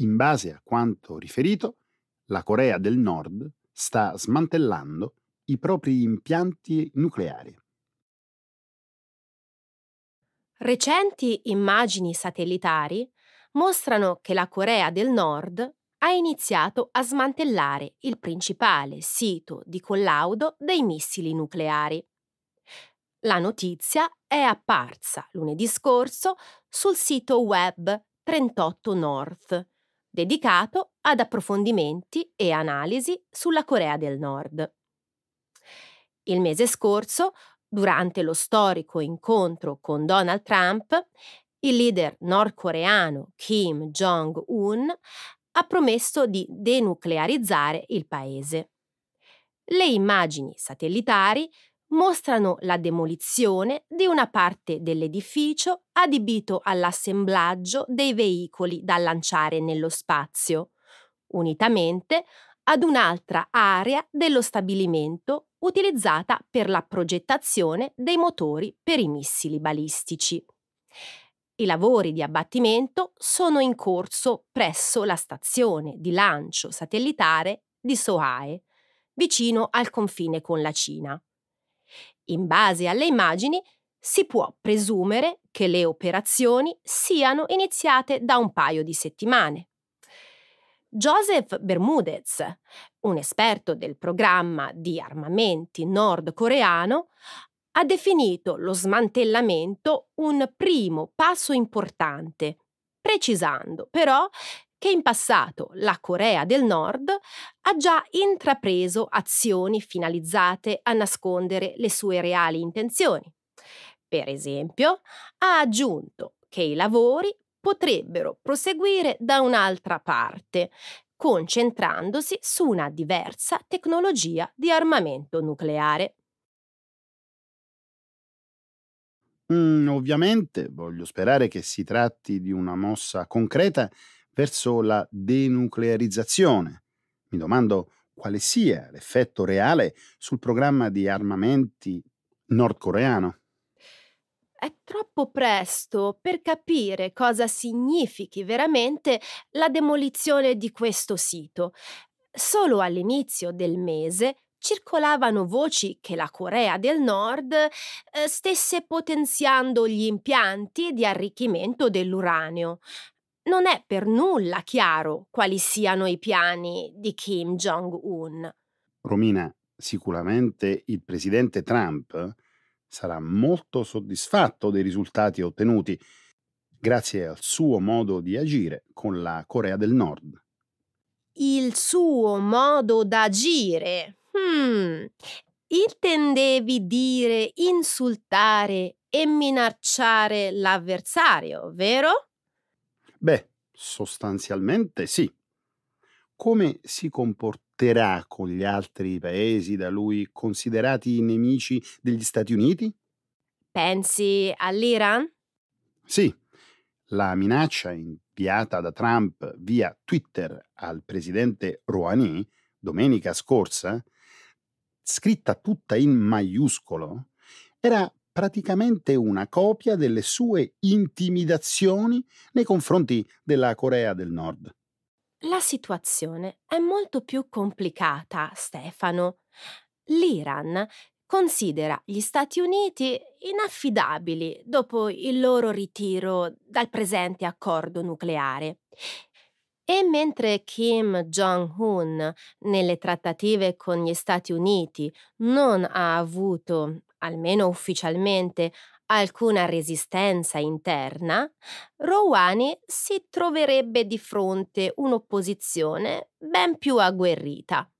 In base a quanto riferito, la Corea del Nord sta smantellando i propri impianti nucleari. Recenti immagini satellitari mostrano che la Corea del Nord ha iniziato a smantellare il principale sito di collaudo dei missili nucleari. La notizia è apparsa lunedì scorso sul sito web 38 North, dedicato ad approfondimenti e analisi sulla Corea del Nord. Il mese scorso, durante lo storico incontro con Donald Trump, il leader nordcoreano Kim Jong-un ha promesso di denuclearizzare il paese. Le immagini satellitari mostrano la demolizione di una parte dell'edificio adibito all'assemblaggio dei veicoli da lanciare nello spazio, unitamente ad un'altra area dello stabilimento utilizzata per la progettazione dei motori per i missili balistici. I lavori di abbattimento sono in corso presso la stazione di lancio satellitare di Sohae, vicino al confine con la Cina. In base alle immagini si può presumere che le operazioni siano iniziate da un paio di settimane. Joseph Bermudez, un esperto del programma di armamenti nordcoreano, ha definito lo smantellamento un primo passo importante, precisando però che in passato la Corea del Nord ha già intrapreso azioni finalizzate a nascondere le sue reali intenzioni. Per esempio, ha aggiunto che i lavori potrebbero proseguire da un'altra parte, concentrandosi su una diversa tecnologia di armamento nucleare. Mm, ovviamente voglio sperare che si tratti di una mossa concreta verso la denuclearizzazione. Mi domando quale sia l'effetto reale sul programma di armamenti nordcoreano. È troppo presto per capire cosa significhi veramente la demolizione di questo sito. Solo all'inizio del mese circolavano voci che la Corea del Nord eh, stesse potenziando gli impianti di arricchimento dell'uranio. Non è per nulla chiaro quali siano i piani di Kim Jong-un. Romina, sicuramente il presidente Trump sarà molto soddisfatto dei risultati ottenuti grazie al suo modo di agire con la Corea del Nord. Il suo modo d'agire Hmm, intendevi dire insultare e minacciare l'avversario, vero? Beh, sostanzialmente sì. Come si comporterà con gli altri paesi da lui considerati nemici degli Stati Uniti? Pensi all'Iran? Sì, la minaccia inviata da Trump via Twitter al presidente Rouhani domenica scorsa scritta tutta in maiuscolo, era praticamente una copia delle sue intimidazioni nei confronti della Corea del Nord. La situazione è molto più complicata, Stefano. L'Iran considera gli Stati Uniti inaffidabili dopo il loro ritiro dal presente accordo nucleare e mentre Kim Jong-un nelle trattative con gli Stati Uniti non ha avuto, almeno ufficialmente, alcuna resistenza interna, Rouhani si troverebbe di fronte un'opposizione ben più agguerrita.